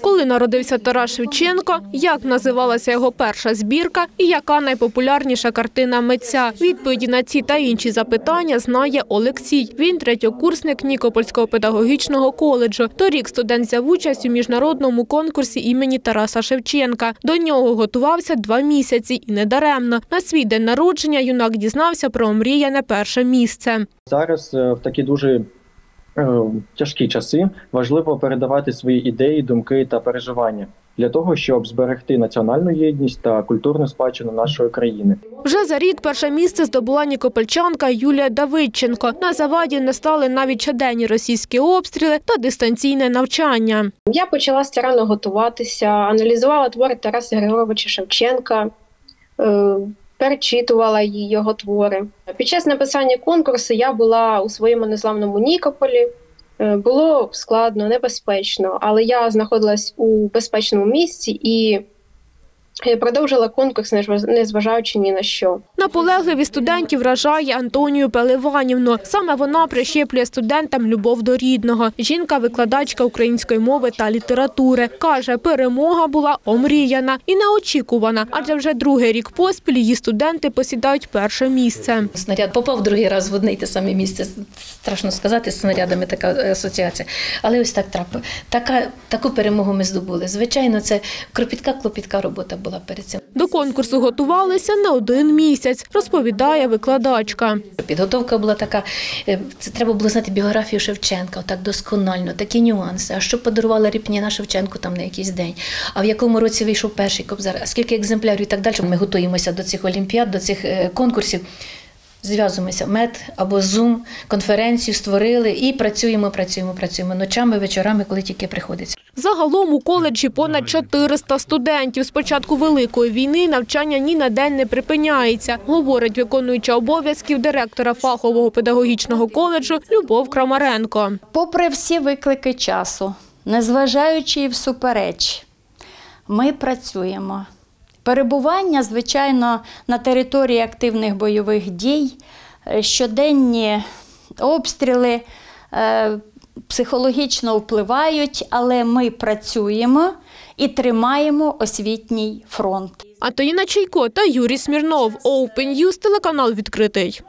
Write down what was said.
Коли народився Тарас Шевченко, як називалася його перша збірка і яка найпопулярніша картина митця? Відповіді на ці та інші запитання знає Олексій. Він третьокурсник Нікопольського педагогічного коледжу. Торік студент взяв участь у міжнародному конкурсі імені Тараса Шевченка. До нього готувався два місяці і недаремно. На свій день народження юнак дізнався про омріяне перше місце. Зараз е, в такі дуже тяжкі часи важливо передавати свої ідеї, думки та переживання для того, щоб зберегти національну єдність та культурну спадщину нашої країни. Вже за рік перше місце здобула нікопольчанка Юлія Давидченко. На заваді не стали навіть щоденні російські обстріли та дистанційне навчання. Я почала старанно готуватися, аналізувала твори Тараса Григоровича Шевченка, е, перечитувала її його твори. Під час написання конкурсу я була у своєму незламному Нікополі. Е, Було складно, небезпечно, але я знаходилась у безпечному місці і продовжила конкурс, незваж- незважаючи ні на що. Наполегливість студентів вражає Антонію Пеливанівну. Саме вона прищеплює студентам любов до рідного. Жінка – викладачка української мови та літератури. Каже, перемога була омріяна і неочікувана, адже вже другий рік поспіль її студенти посідають перше місце. Снаряд попав другий раз в одне й те саме місце. Страшно сказати, з снарядами така е, асоціація. Але ось так трапило. Така, таку перемогу ми здобули. Звичайно, це кропітка, клопітка робота була перед цим. До конкурсу готувалися не один місяць, розповідає викладачка. Підготовка була така, е, це треба було знати біографію Шевченка, так досконально, такі нюанси. А що подарувала Ріпніна Шевченку там на якийсь день? А в якому році вийшов перший кобзар? А скільки екземплярів і так далі? Ми готуємося до цих олімпіад, до цих е, конкурсів. Зв'язуємося мед або зум, конференцію створили і працюємо, працюємо, працюємо ночами, вечорами, коли тільки приходиться. Загалом у коледжі понад 400 студентів. З початку Великої війни навчання ні на день не припиняється, говорить виконуюча обов'язків директора фахового педагогічного коледжу Любов Крамаренко. Попри всі виклики часу, незважаючи і всупереч, ми працюємо. Перебування, звичайно, на території активних бойових дій, е, щоденні обстріли е, психологічно впливають, але ми працюємо і тримаємо освітній фронт. Антоніна Чайко та Юрій Смірнов. Open News, телеканал відкритий.